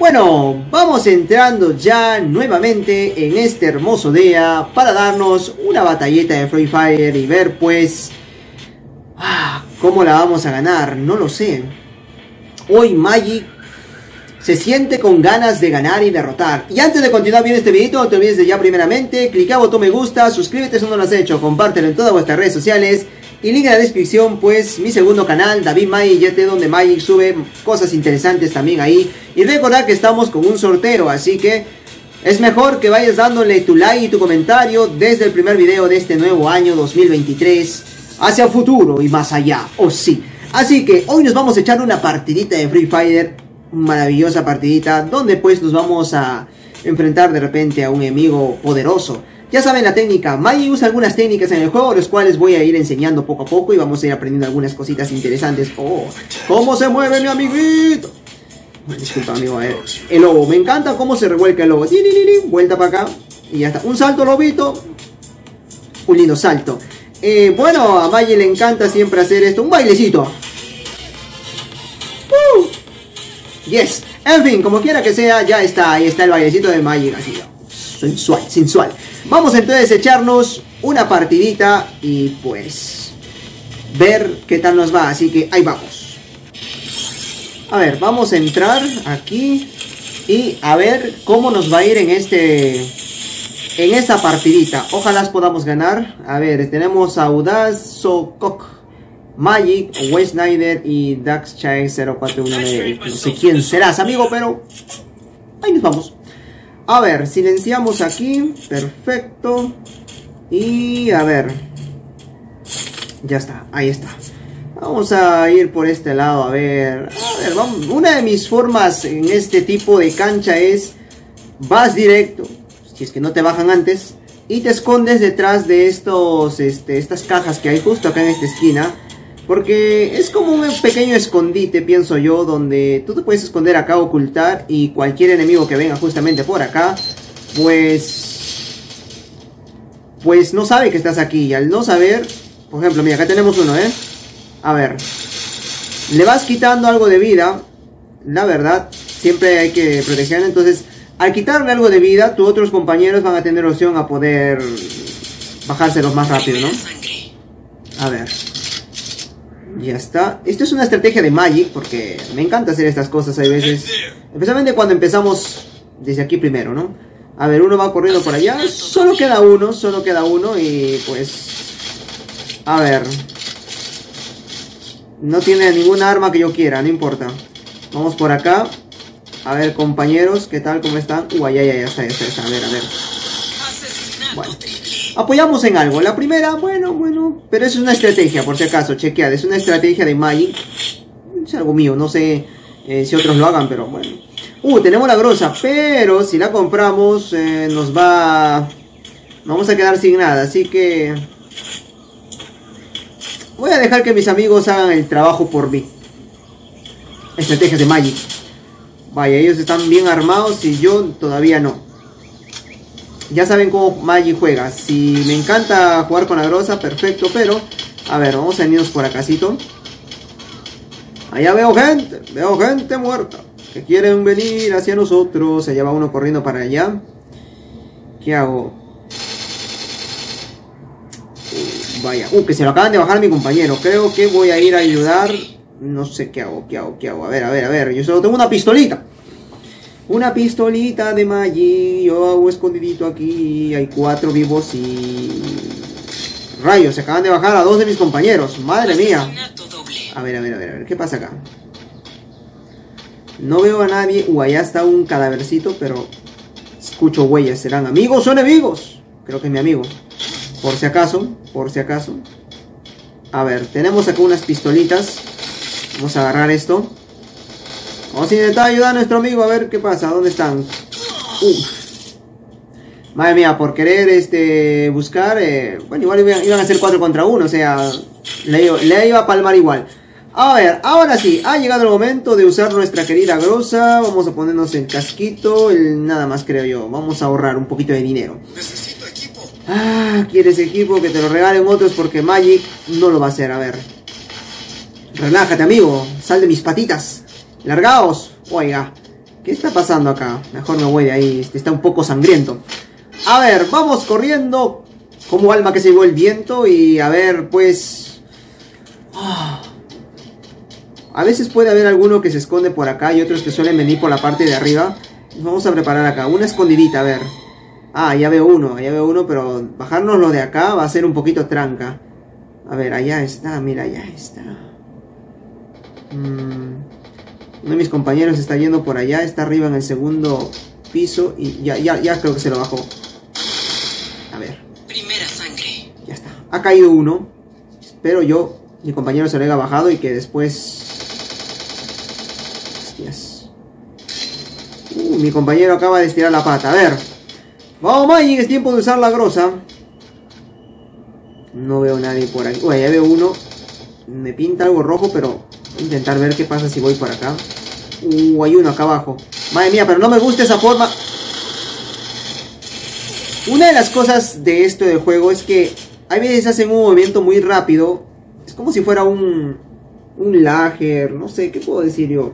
Bueno, vamos entrando ya nuevamente en este hermoso día para darnos una batalleta de Free Fire y ver pues ah, cómo la vamos a ganar, no lo sé. Hoy Magic se siente con ganas de ganar y derrotar. Y antes de continuar bien este video, no te olvides de ya primeramente, clicar botón me gusta, suscríbete si no lo has hecho, compártelo en todas vuestras redes sociales y link en la descripción, pues, mi segundo canal, David Magic donde Magic sube cosas interesantes también ahí. Y recordad que estamos con un sorteo, así que es mejor que vayas dándole tu like y tu comentario desde el primer video de este nuevo año 2023 hacia el futuro y más allá, o oh, sí. Así que hoy nos vamos a echar una partidita de Free Fire, maravillosa partidita, donde pues nos vamos a enfrentar de repente a un enemigo poderoso. Ya saben la técnica, Magi usa algunas técnicas en el juego, los cuales voy a ir enseñando poco a poco y vamos a ir aprendiendo algunas cositas interesantes. Oh, ¿cómo se mueve mi amiguito? Disculpa amigo, ver. El lobo, me encanta cómo se revuelca el lobo. Vuelta para acá y ya está. Un salto lobito. Un lindo salto. Eh, bueno, a Magi le encanta siempre hacer esto. Un bailecito. Yes. En fin, como quiera que sea, ya está. Ahí está el bailecito de Magic. Así, sensual, sensual. Vamos entonces a echarnos una partidita y pues ver qué tal nos va. Así que ahí vamos. A ver, vamos a entrar aquí y a ver cómo nos va a ir en este en esta partidita. Ojalá podamos ganar. A ver, tenemos Audaz, Sokok, Magic, West Snyder y Dax Chai 0419. No sé quién serás, amigo, pero ahí nos vamos. A ver, silenciamos aquí. Perfecto. Y a ver. Ya está, ahí está. Vamos a ir por este lado, a ver. A ver, vamos. Una de mis formas en este tipo de cancha es. Vas directo. Si es que no te bajan antes. Y te escondes detrás de estos, este, estas cajas que hay justo acá en esta esquina. Porque es como un pequeño escondite, pienso yo, donde tú te puedes esconder acá, ocultar, y cualquier enemigo que venga justamente por acá, pues... Pues no sabe que estás aquí, y al no saber... Por ejemplo, mira, acá tenemos uno, ¿eh? A ver. Le vas quitando algo de vida, la verdad, siempre hay que protegerlo, entonces... Al quitarle algo de vida, tus otros compañeros van a tener opción a poder bajárselos más rápido, ¿no? A ver. Ya está. Esto es una estrategia de Magic porque me encanta hacer estas cosas a veces. Especialmente cuando empezamos desde aquí primero, ¿no? A ver, uno va corriendo por allá. Solo queda uno, solo queda uno y pues... A ver. No tiene ninguna arma que yo quiera, no importa. Vamos por acá. A ver, compañeros, ¿qué tal? ¿Cómo están? Uy, uh, ya, ya, ya está, ya está, A ver, a ver. Bueno apoyamos en algo. La primera, bueno, bueno, pero es una estrategia, por si acaso, chequead, es una estrategia de Magic. Es algo mío, no sé eh, si otros lo hagan, pero bueno. Uh, tenemos la grosa, pero si la compramos eh, nos va... Vamos a quedar sin nada, así que... Voy a dejar que mis amigos hagan el trabajo por mí. Estrategias de Magic. Vaya, ellos están bien armados y yo todavía no. Ya saben cómo Magic juega. Si me encanta jugar con la grosa, perfecto. Pero, a ver, vamos a irnos por acácito. Allá veo gente, veo gente muerta. Que quieren venir hacia nosotros. Allá va uno corriendo para allá. ¿Qué hago? Uh, vaya, uh, que se lo acaban de bajar mi compañero. Creo que voy a ir a ayudar. No sé qué hago, qué hago, qué hago. A ver, a ver, a ver. Yo solo tengo una pistolita. Una pistolita de Magi. Yo hago escondidito aquí. Hay cuatro vivos y... Rayos, se acaban de bajar a dos de mis compañeros. Madre mía. A ver, a ver, a ver, a ver. ¿Qué pasa acá? No veo a nadie. Uh, allá está un cadávercito, pero... Escucho huellas. ¿Serán amigos o enemigos? Creo que es mi amigo. Por si acaso, por si acaso. A ver, tenemos acá unas pistolitas. Vamos a agarrar esto. Vamos a intentar ayudar a nuestro amigo a ver qué pasa. ¿Dónde están? Madre mía, por querer este buscar... Eh, bueno, igual iban, a ser 4 contra 1. O sea, le, iba a palmar igual. A ver, ahora sí, ha llegado el momento de usar nuestra querida grosa. Vamos a ponernos el casquito, el nada más creo yo. Vamos a ahorrar un poquito de dinero. Necesito equipo. Ah, ¿quieres equipo? Que te lo regalen otros porque Magic no lo va a hacer. A ver. Relájate, amigo. Sal de mis patitas. Largaos. Oiga. ¿Qué está pasando acá? Mejor me voy de ahí, este está un poco sangriento. A ver, vamos corriendo como alma que se llevó el viento y a ver, pues... Ah. A veces puede haber alguno que se esconde por acá y otros que suelen venir por la parte de arriba. Vamos a preparar acá, una escondidita, a ver. Ah, ya veo uno, ya veo uno, pero bajarnos lo de acá va a ser un poquito tranca. A ver, allá está, mira, allá está. Mm, uno de mis compañeros está yendo por allá, está arriba en el segundo piso y ya, ya, ya creo que se lo bajó. A ver. Primera sangre. Ya está. Ha caído uno. Espero yo, mi compañero se lo haya bajado y que después... Hostias. Uh, mi compañero acaba de estirar la pata. A ver. Vamos, Magic, es tiempo de usar la grosa. No veo nadie por aquí. Uy, ya veo uno. Me pinta algo rojo, pero intentar ver qué pasa si voy por acá. Uh, hay uno acá abajo. Madre mía, pero no me gusta esa forma. Una de las cosas de esto del juego es que hay veces hacen un movimiento muy rápido. Es como si fuera un, un lager, no sé, ¿qué puedo decir yo?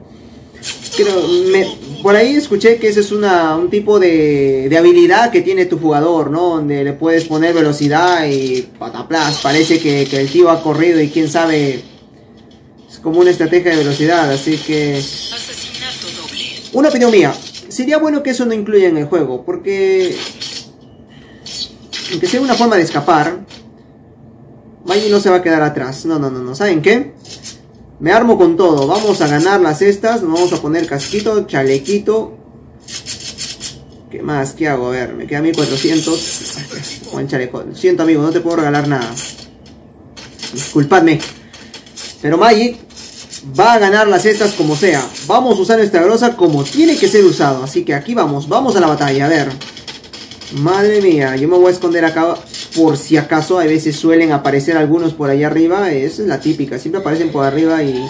Creo, me, por ahí escuché que ese es una, un tipo de, de habilidad que tiene tu jugador, ¿no? Donde le puedes poner velocidad y pataplas. Parece que el tío ha corrido y quién sabe. Es como una estrategia de velocidad, así que. Una opinión mía. Sería bueno que eso no incluya en el juego, porque... Aunque sea una forma de escapar, Maggie no se va a quedar atrás. No, no, no, no. ¿Saben qué? Me armo con todo. Vamos a ganar las estas. Nos vamos a poner casquito, chalequito. ¿Qué más? ¿Qué hago? A ver, me queda 1400. Buen chaleco. Siento, amigo, no te puedo regalar nada. Disculpadme. Pero Magic va a ganar las cestas como sea. Vamos a usar esta grosa como tiene que ser usado. Así que aquí vamos, vamos a la batalla. A ver. Madre mía, yo me voy a esconder acá por si acaso. A veces suelen aparecer algunos por allá arriba. Esa es la típica, siempre aparecen por arriba y...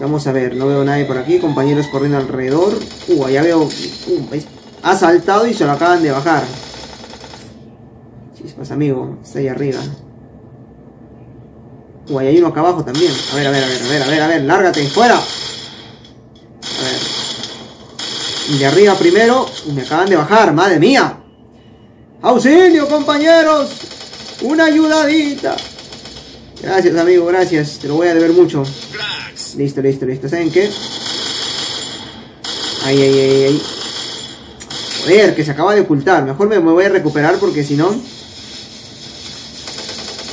Vamos a ver, no veo nadie por aquí. Compañeros corriendo alrededor. Uh, allá veo... Uh. Ha saltado y se lo acaban de bajar. Chispas, amigo. Está ahí arriba. Ahí hay uno acá abajo también. A ver, a ver, a ver, a ver, a ver, a ver. Lárgate, fuera. A ver. Y de arriba primero. Y me acaban de bajar, madre mía. ¡Auxilio, compañeros! ¡Una ayudadita! Gracias, amigo, gracias. Te lo voy a deber mucho. Listo, listo, listo. ¿Saben qué? Ahí, ahí, ahí, ahí. Joder, que se acaba de ocultar. Mejor me, me voy a recuperar porque si no...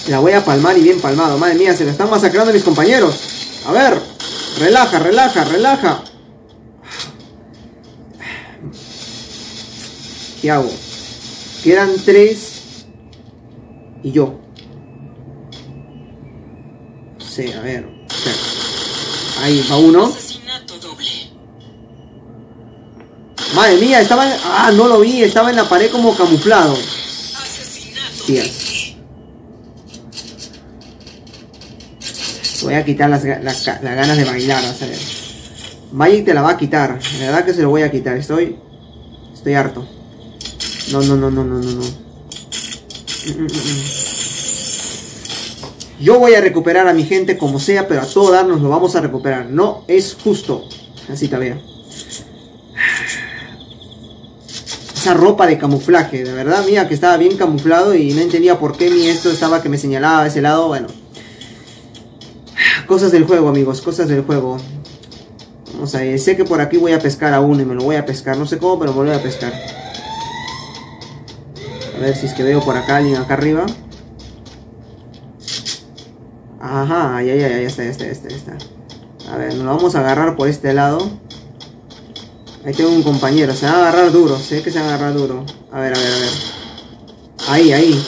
La voy a palmar y bien palmado. Madre mía, se lo están masacrando mis compañeros. A ver. Relaja, relaja, relaja. ¿Qué hago? Quedan tres. Y yo. Sé, a ver. Ahí va uno. Asesinato doble. Madre mía, estaba en... Ah, no lo vi. Estaba en la pared como camuflado. Asesinato Tías. Voy a quitar las, las, ga- las ganas de bailar, vas a ver. Magic te la va a quitar. La verdad que se lo voy a quitar. Estoy... Estoy harto. No, no, no, no, no, no, no. Mm, mm, mm. Yo voy a recuperar a mi gente como sea, pero a todo dar nos lo vamos a recuperar. No es justo. Así vea. Esa ropa de camuflaje, de verdad, mía, que estaba bien camuflado y no entendía por qué mi esto estaba que me señalaba a ese lado. Bueno, Cosas del juego, amigos, cosas del juego. Vamos a ver, sé que por aquí voy a pescar a uno y me lo voy a pescar. No sé cómo, pero me lo voy a pescar. A ver si es que veo por acá alguien acá arriba. Ajá, ya, ya, ya, ya está, ya está, ya está, ya está. A ver, nos lo vamos a agarrar por este lado. Ahí tengo un compañero, se va a agarrar duro, sé que se va a agarrar duro. A ver, a ver, a ver. Ahí, ahí.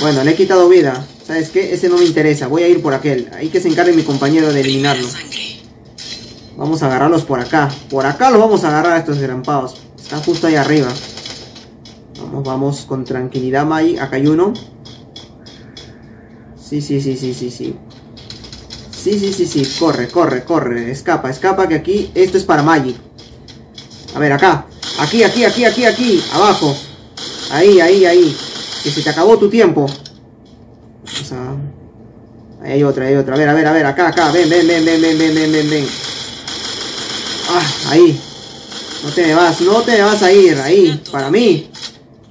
Bueno, le he quitado vida. ¿Sabes qué? Ese no me interesa. Voy a ir por aquel. Ahí que se encargue mi compañero de eliminarlo. Vamos a agarrarlos por acá. Por acá los vamos a agarrar a estos grampados. Están justo ahí arriba. Vamos, vamos con tranquilidad, Mai. Acá hay uno. Sí, sí, sí, sí, sí, sí. Sí, sí, sí, sí. Corre, corre, corre. Escapa, escapa que aquí. Esto es para Magic. A ver, acá. Aquí, aquí, aquí, aquí, aquí. Abajo. Ahí, ahí, ahí. Que se te acabó tu tiempo. Ahí hay otra, hay otra. A ver, a ver, a ver. Acá, acá. Ven, ven, ven, ven, ven, ven, ven, ven, ven. Ah, ahí. No te me vas, no te me vas a ir. Ahí, para mí.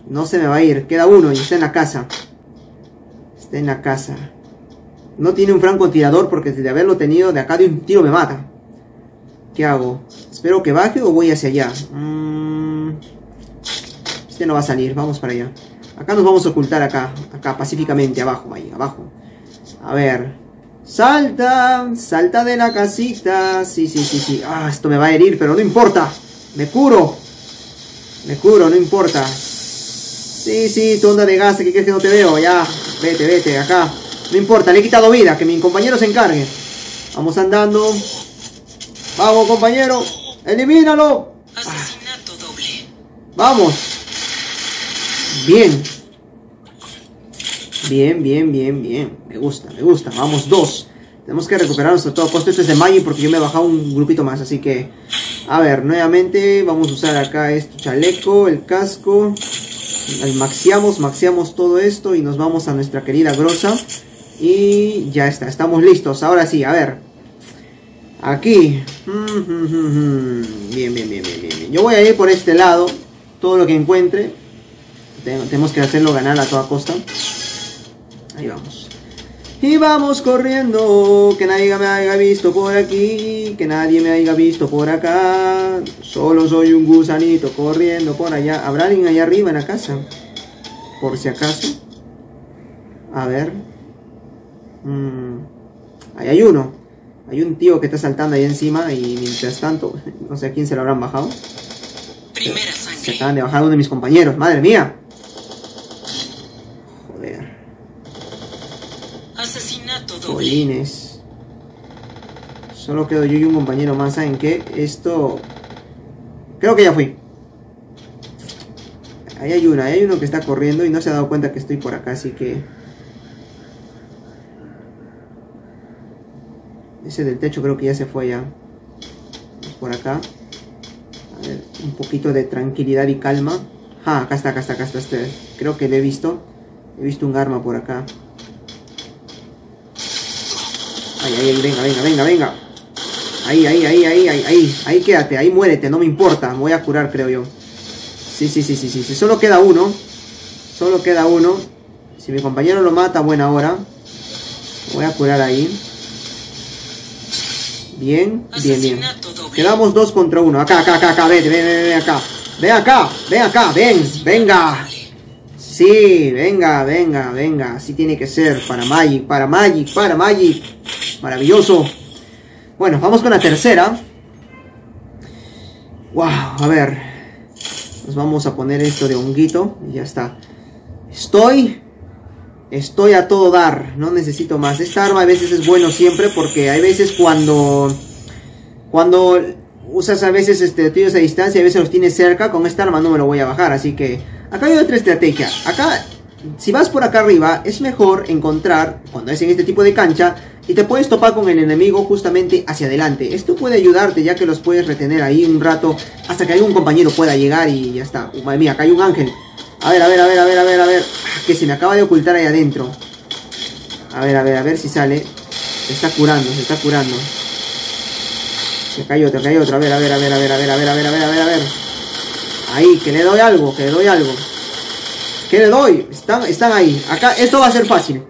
No se me va a ir. Queda uno y está en la casa. Está en la casa. No tiene un francotirador porque de haberlo tenido de acá de un tiro me mata. ¿Qué hago? ¿Espero que baje o voy hacia allá? Mm, Este no va a salir, vamos para allá. Acá nos vamos a ocultar acá, acá pacíficamente, abajo, ahí, abajo. A ver. Salta, salta de la casita. Sí, sí, sí, sí. Ah, esto me va a herir, pero no importa. Me curo. Me curo, no importa. Sí, sí, tu onda de gas, que quieres que no te veo? Ya, vete, vete, acá. No importa, le he quitado vida, que mi compañero se encargue. Vamos andando. Vamos, compañero. Elimínalo. Asesinato doble. Vamos. Bien. Bien, bien, bien, bien. Me gusta, me gusta. Vamos, dos. Tenemos que recuperarnos a todo costo. Este es de Magic porque yo me he bajado un grupito más. Así que, a ver, nuevamente vamos a usar acá este chaleco, el casco. El maxiamos, maxiamos todo esto y nos vamos a nuestra querida grosa. Y ya está, estamos listos. Ahora sí, a ver. Aquí. Bien, bien, bien, bien, bien. bien. Yo voy a ir por este lado. Todo lo que encuentre. Ten- Tenemos que hacerlo ganar a toda costa. Ahí vamos. Y vamos corriendo. Que nadie me haya visto por aquí. Que nadie me haya visto por acá. Solo soy un gusanito corriendo por allá. ¿Habrá alguien allá arriba en la casa? Por si acaso. A ver. Mm, Ahí hay uno. Hay un tío que está saltando ahí encima. Y mientras tanto, no sé a quién se lo habrán bajado. Primera Se sangre. acaban de bajar uno de mis compañeros. Madre mía. Joder. Solo quedo yo y un compañero más. ¿Saben qué? Esto... Creo que ya fui. Ahí hay uno. Ahí hay uno que está corriendo y no se ha dado cuenta que estoy por acá. Así que... Ese del techo creo que ya se fue ya. Por acá. A ver, un poquito de tranquilidad y calma. Ah, acá está, acá está, acá está. Este. Creo que le he visto. He visto un arma por acá. Ay, ay, venga, venga, venga, venga. Ahí, ahí, ahí, ahí, ahí, ahí, ahí quédate, ahí muérete, no me importa, me voy a curar, creo yo. Sí, sí, sí, sí, sí, sí, solo queda uno. Solo queda uno. Si mi compañero lo mata, buena hora. Voy a curar ahí. Bien, bien, bien. Quedamos dos contra uno. Acá, acá, acá, acá, ven, ven, ven acá. Ven acá, ven acá, ven, venga. Sí, venga, venga, venga. Así tiene que ser. Para Magic, para Magic, para Magic. Maravilloso. Bueno, vamos con la tercera. Wow, a ver. Nos vamos a poner esto de honguito. Y ya está. Estoy. Estoy a todo dar. No necesito más. Esta arma a veces es bueno siempre. Porque hay veces cuando. Cuando usas a veces este, tiros a distancia. A veces los tienes cerca. Con esta arma no me lo voy a bajar. Así que. Acá hay otra estrategia. Acá. Si vas por acá arriba, es mejor encontrar, cuando es en este tipo de cancha, y te puedes topar con el enemigo justamente hacia adelante. Esto puede ayudarte ya que los puedes retener ahí un rato hasta que algún compañero pueda llegar y ya está. Uh, madre mía, acá hay un ángel. A ver, a ver, a ver, a ver, a ver, a ver. Ah, Que se me acaba de ocultar ahí adentro. A ver, a ver, a ver si sale. Se está curando, se está curando. Se cayó otro, cayó otro. A ver, a ver, a ver, a ver, a ver, a ver, a ver, a ver, a ver, a ver. Ahí, que le doy algo, que le doy algo. ¿Qué le doy? Están, están ahí. Acá, esto va a ser fácil.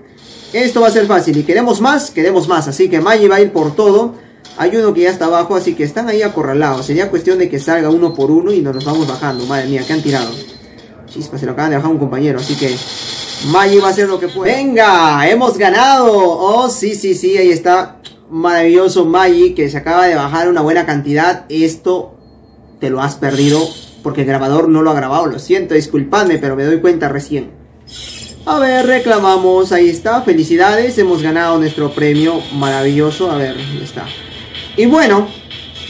Esto va a ser fácil. Y queremos más, queremos más. Así que Maggi va a ir por todo. Hay uno que ya está abajo, así que están ahí acorralados. Sería cuestión de que salga uno por uno y nos los vamos bajando. Madre mía, que han tirado. Chispa, se lo acaban de bajar un compañero. Así que Maggi va a hacer lo que puede. ¡Venga! ¡Hemos ganado! Oh, sí, sí, sí. Ahí está. Maravilloso Maggi, que se acaba de bajar una buena cantidad. Esto te lo has perdido porque el grabador no lo ha grabado. Lo siento, disculpadme, pero me doy cuenta recién. A ver, reclamamos. Ahí está. Felicidades. Hemos ganado nuestro premio maravilloso. A ver, ¿dónde está? Y bueno,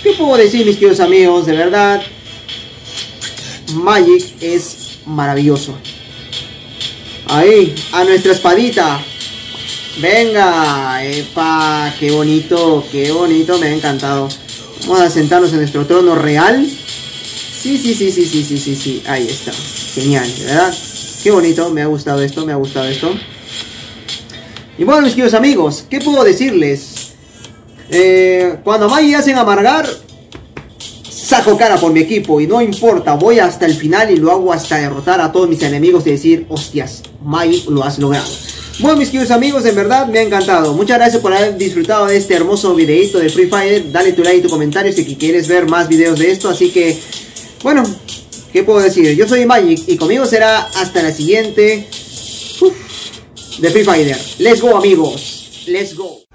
¿qué puedo decir, mis queridos amigos? De verdad, Magic es maravilloso. Ahí, a nuestra espadita. Venga, epa, qué bonito, qué bonito, me ha encantado. Vamos a sentarnos en nuestro trono real. Sí, sí, sí, sí, sí, sí, sí, sí, ahí está. Genial, ¿verdad? Qué bonito, me ha gustado esto, me ha gustado esto. Y bueno, mis queridos amigos, ¿qué puedo decirles? Eh, cuando a Maggie hacen amargar, saco cara por mi equipo y no importa, voy hasta el final y lo hago hasta derrotar a todos mis enemigos y decir, hostias, Magic lo has logrado. Bueno mis queridos amigos, en verdad me ha encantado. Muchas gracias por haber disfrutado de este hermoso videito de Free Fire. Dale tu like y tu comentario si quieres ver más videos de esto. Así que, bueno, ¿qué puedo decir? Yo soy Magic y conmigo será hasta la siguiente de Free Fire. Let's go amigos, let's go.